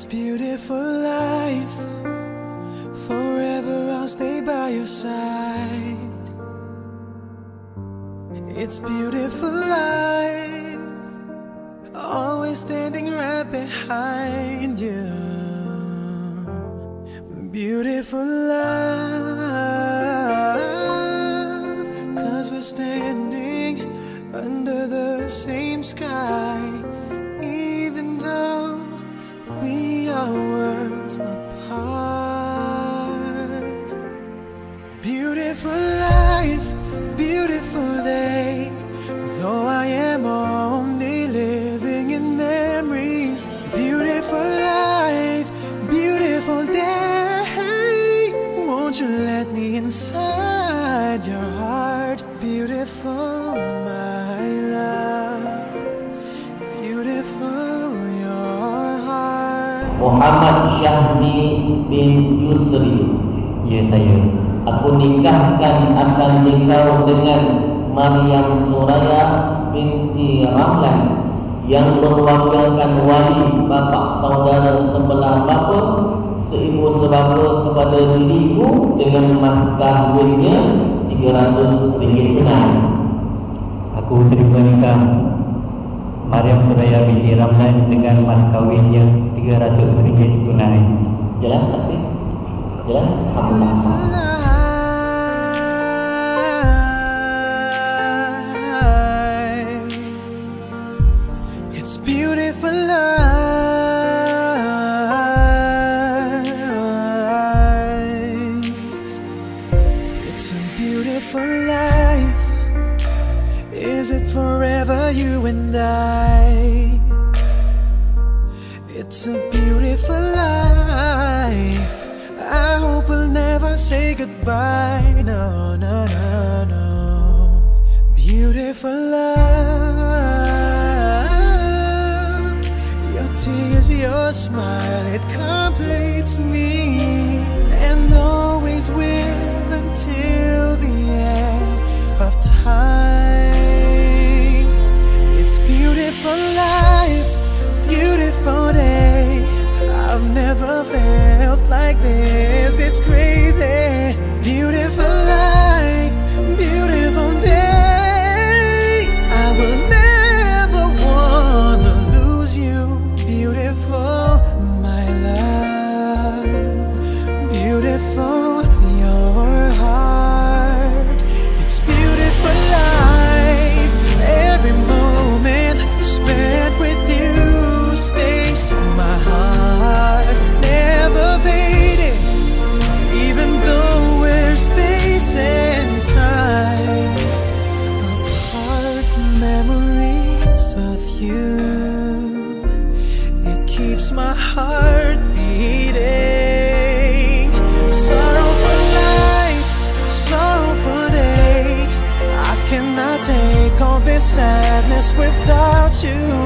It's beautiful life. Forever I'll stay by your side. It's beautiful life. Always standing right behind you. Beautiful love. Cause we're standing under the same sky. Are worlds apart. Beautiful life, Muhammad Syahni bin Yusri. Ya saya. Aku nikahkan akan engkau dengan Maryam Suraya binti Ramlan yang mewakilkan wali bapa saudara sebelah bapa seibu sebapa kepada diriku dengan mas kahwinnya 300 ringgit benar. Aku terima nikah Mariam Suraya binti Ramlan dengan mas kawin yang 300 ringgit tunai. Jelas saksi? Jelas? Alhamdulillah. You and I? It's a beautiful life. I hope we'll never say goodbye. No, no, no, no. Beautiful love. Your tears, your smile, it completes me. And always will until the end like this. It's crazy. Beautiful life, without you.